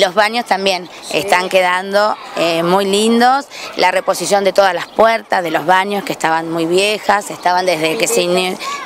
Los baños también están quedando eh, muy lindos, la reposición de todas las puertas de los baños que estaban muy viejas, estaban desde que se,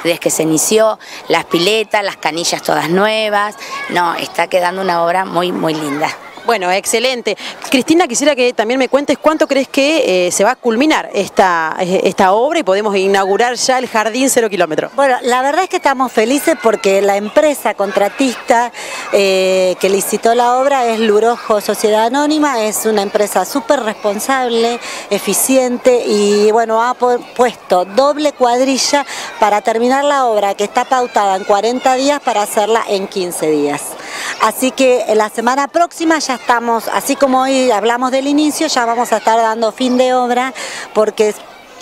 desde que se inició, las piletas, las canillas todas nuevas, no, está quedando una obra muy, muy linda. Bueno, excelente. Cristina, quisiera que también me cuentes cuánto crees que eh, se va a culminar esta, eh, esta obra y podemos inaugurar ya el Jardín Cero Kilómetro. Bueno, la verdad es que estamos felices porque la empresa contratista eh, que licitó la obra es Lurojo Sociedad Anónima, es una empresa súper responsable, eficiente y bueno, ha puesto doble cuadrilla para terminar la obra que está pautada en 40 días para hacerla en 15 días. Así que la semana próxima ya estamos, así como hoy hablamos del inicio, ya vamos a estar dando fin de obra porque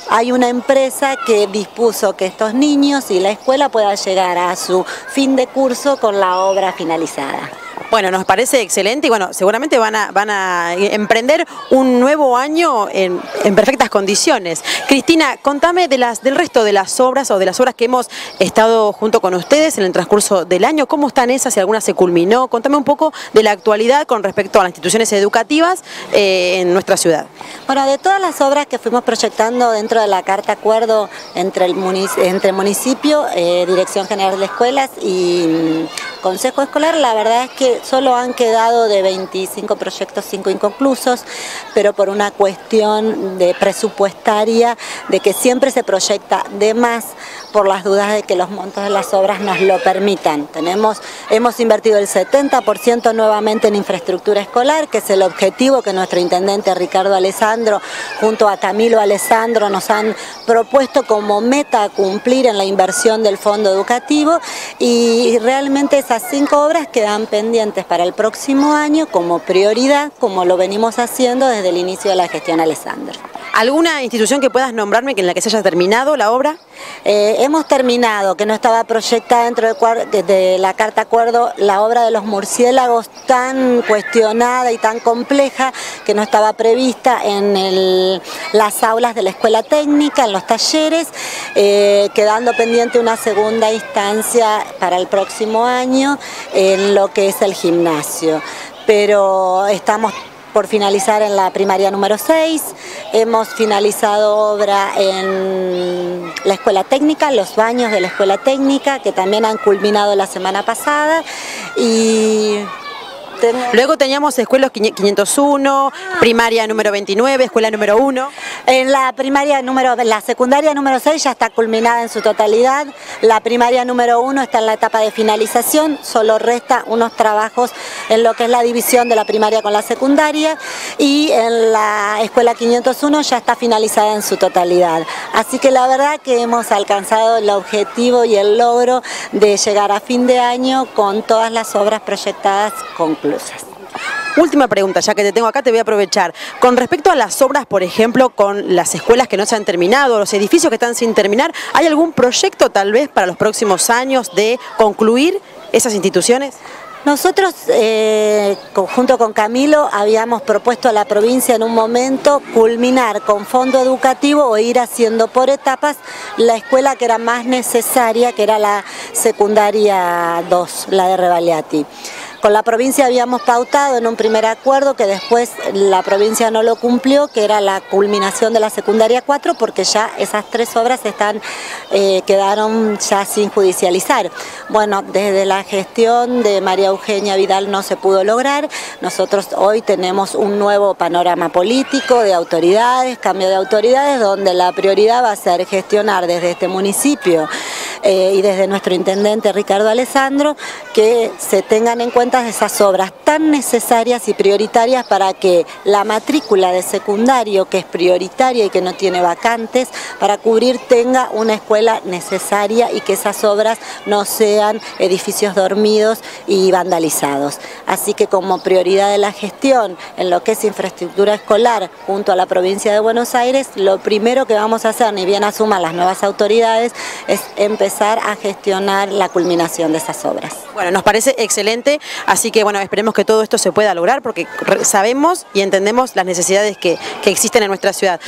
hay una empresa que dispuso que estos niños y la escuela puedan llegar a su fin de curso con la obra finalizada. Bueno, nos parece excelente y bueno, seguramente van a, van a emprender un nuevo año en, perfectas condiciones. Cristina, contame del resto de las obras o de las obras que hemos estado junto con ustedes en el transcurso del año. ¿Cómo están esas? Si alguna se culminó. Contame un poco de la actualidad con respecto a las instituciones educativas eh, en nuestra ciudad. Bueno, de todas las obras que fuimos proyectando dentro de la Carta Acuerdo entre el, entre municipio, eh, Dirección General de Escuelas y Consejo Escolar, la verdad es que solo han quedado de 25 proyectos 5 inconclusos, pero por una cuestión de presupuestaria, de que siempre se proyecta de más por las dudas de que los montos de las obras nos lo permitan. Tenemos, hemos invertido el 70% nuevamente en infraestructura escolar, que es el objetivo que nuestro intendente Ricardo Alessandro junto a Camilo Alessandro nos han propuesto como meta a cumplir en la inversión del fondo educativo y realmente esas cinco obras quedan pendientes para el próximo año como prioridad, como lo venimos haciendo desde el inicio de la gestión Alessandro. ¿Alguna institución que puedas nombrarme en la que se haya terminado la obra? Eh, hemos terminado, que no estaba proyectada dentro de, la Carta Acuerdo, la obra de los murciélagos tan cuestionada y tan compleja que no estaba prevista en las aulas de la escuela técnica, en los talleres, eh, quedando pendiente una segunda instancia para el próximo año en lo que es el gimnasio. Pero estamos por finalizar en la primaria número 6. Hemos finalizado obra en la escuela técnica, los baños de la escuela técnica, que también han culminado la semana pasada. Y Luego teníamos escuelas 501, primaria número 29, escuela número 1. En la primaria número, la secundaria número 6 ya está culminada en su totalidad, la primaria número 1 está en la etapa de finalización, solo resta unos trabajos en lo que es la división de la primaria con la secundaria y en la escuela 501 ya está finalizada en su totalidad. Así que la verdad que hemos alcanzado el objetivo y el logro de llegar a fin de año con todas las obras proyectadas concluidas. Última pregunta, ya que te tengo acá, te voy a aprovechar. Con respecto a las obras, por ejemplo, con las escuelas que no se han terminado, los edificios que están sin terminar, ¿hay algún proyecto tal vez para los próximos años de concluir esas instituciones? Nosotros, eh, junto con Camilo, habíamos propuesto a la provincia en un momento culminar con fondo educativo o ir haciendo por etapas la escuela que era más necesaria, que era la secundaria 2, la de Revaliati. Con la provincia habíamos pautado en un primer acuerdo que después la provincia no lo cumplió, que era la culminación de la secundaria 4, porque ya esas tres obras están, eh, quedaron ya sin judicializar. Bueno, desde la gestión de María Eugenia Vidal no se pudo lograr. Nosotros hoy tenemos un nuevo panorama político de autoridades, cambio de autoridades, donde la prioridad va a ser gestionar desde este municipio eh, y desde nuestro intendente Ricardo Alessandro que se tengan en cuenta esas obras tan necesarias y prioritarias para que la matrícula de secundario, que es prioritaria y que no tiene vacantes, para cubrir tenga una escuela necesaria y que esas obras no sean edificios dormidos y vandalizados. Así que como prioridad de la gestión en lo que es infraestructura escolar junto a la provincia de Buenos Aires, lo primero que vamos a hacer, ni bien asuman las nuevas autoridades, es a gestionar la culminación de esas obras. Bueno, nos parece excelente, así que bueno, esperemos que todo esto se pueda lograr porque sabemos y entendemos las necesidades que, que existen en nuestra ciudad.